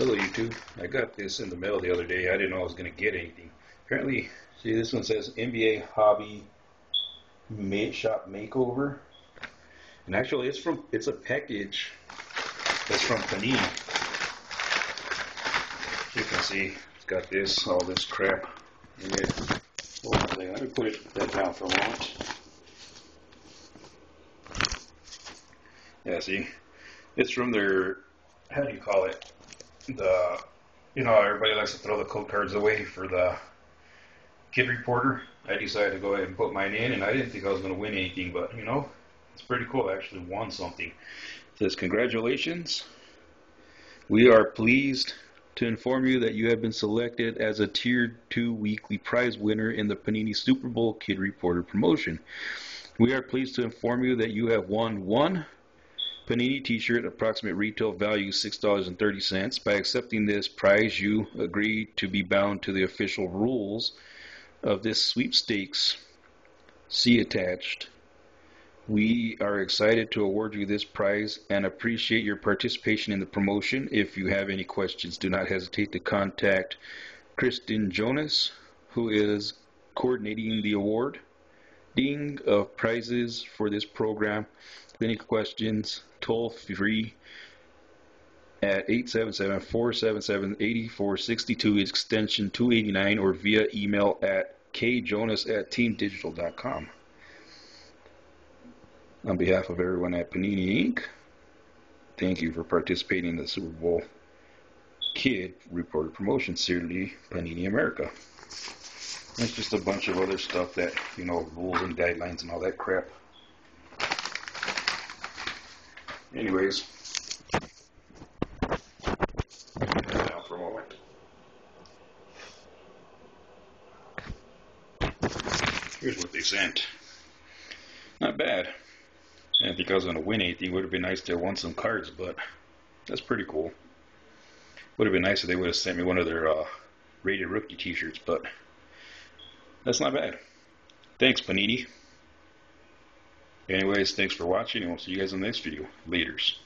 Hello YouTube. I got this in the mail the other day. I didn't know I was going to get anything. Apparently, see this one says NBA Hobby Made Shop Makeover. And actually it's from it's a package that's from Panini. You can see it's got this, all this crap in it. Hold on a second. Let me put it that down for a moment. Yeah, see? It's from their how do you call it? The you know everybody likes to throw the code cards away for the kid reporter. I decided to go ahead and put mine in, and I didn't think I was going to win anything, but you know it's pretty cool. I actually won something. It says congratulations. We are pleased to inform you that you have been selected as a Tier 2 weekly prize winner in the Panini Super Bowl Kid Reporter promotion. We are pleased to inform you that you have won one Panini t-shirt, approximate retail value $6.30. By accepting this prize, you agree to be bound to the official rules of this sweepstakes. See attached. We are excited to award you this prize and appreciate your participation in the promotion. If you have any questions, do not hesitate to contact Kristen Jonas, who is coordinating the award ding of prizes for this program. Any questions, toll free at 877-477-8462 extension 289 or via email at kjonas at teamdigital.com. On behalf of everyone at Panini Inc., thank you for participating in the Super Bowl Kid Reporter Promotion Series Panini America. There's just a bunch of other stuff that, you know, rules and guidelines and all that crap. Anyways, a. Here's what they sent. Not bad. And was going to win anything. It would have been nice to have won some cards, but that's pretty cool. Would have been nice if they would have sent me one of their uh, rated rookie T-shirts, but that's not bad. Thanks, Panini. Anyways, thanks for watching, and we'll see you guys in the next video. Laters.